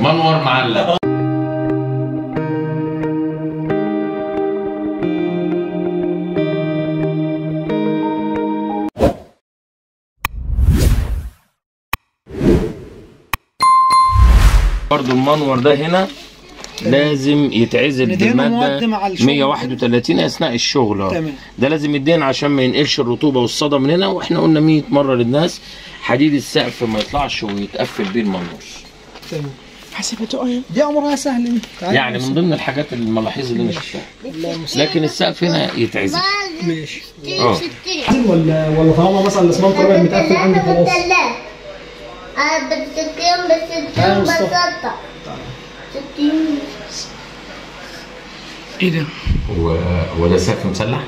منور معلق. برضو المنور ده هنا لازم يتعزل الشغل. 131 أثناء الشغل. تمام. ده لازم يدين عشان ما ينقلش الرطوبة والصدى من هنا وإحنا قلنا 100 مرة للناس. حديد السقف ما يطلعش ويتقفل بيه المنور. تمام. حسبته. إيه دي أمرها سهل. يعني من ضمن الحاجات الملاحظ اللي أنا شفتها لكن السقف هنا يتعزل. ماشي. آه. ولا ولا طالما مثلا الأسمنت قريب متقفل عندي خلاص. أنا بتكلم بس إيه ده؟ هو هو ده سقف مسلح؟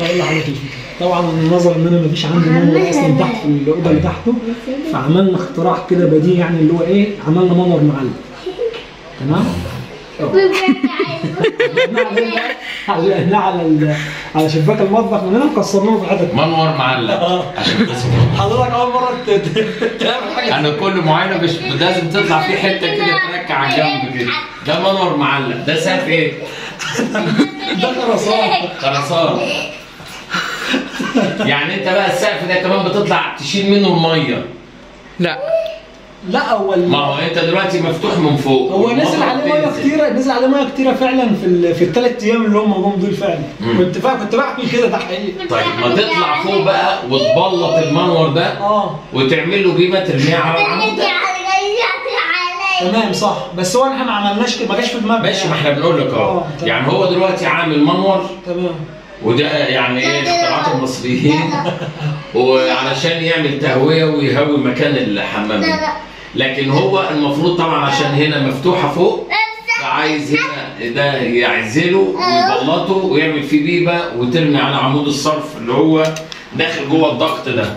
أقول لحضرتك الفكرة طبعا نظرا إن أنا مفيش عندي منور أصلا تحت في الاوضه اللي تحته فعملنا اختراع كده بديع يعني اللي هو إيه عملنا منور معلق تمام؟ علقناه على ال- على شباك المطبخ من هنا وكسرناه في حتت منور معلق عشان بس حضرتك أول مرة تعمل حاجة أنا كل معاينة مش لازم تطلع فيه حتة كده تركع على الجنب كده. ده منور معلق ده سقف إيه؟ ده خرسان خرسان يعني انت بقى السقف ده كمان بتطلع تشيل منه المية. لا. لا هو ما هو انت دلوقتي مفتوح من فوق. هو نزل عليه مية. كتيرة نزل عليه مية كتيرة فعلا في ال... في الثلاث أيام اللي هم جم دول فعلا. مم. كنت فا... كنت بعمل كده ده حقيقي. طيب ما تطلع فوق بقى وتبلط المنور ده آه. وتعمل له جيبه ترميها على العمود تمام صح. بس هو إحنا ما عملناش كده ما جاش في دماغنا. ماشي ما إحنا بنقول لك آه، اهو. يعني هو دلوقتي عامل منور. تمام. وده يعني إيه اختراعات المصريين. وعلشان يعمل تهوية ويهوي مكان الحمام. لكن هو المفروض طبعا عشان هنا مفتوحة فوق فعايز هنا ده يعزله ويبلطه ويعمل فيه بيبة وترمي على عمود الصرف اللي هو داخل جوه الضغط ده.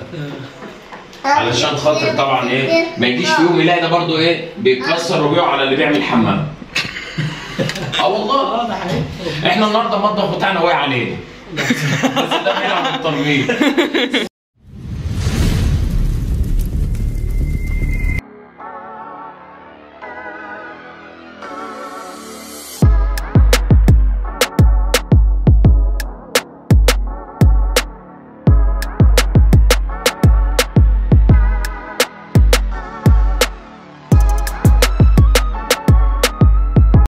علشان خاطر طبعا إيه ما يجيش في يوم يلاقي ده برضو إيه بيتكسر وبيقع على اللي بيعمل حمام. آه والله. آه ده حقيقي إحنا النهارده المطبخ بتاعنا واقع عليه بس ده بيلعب بالترميم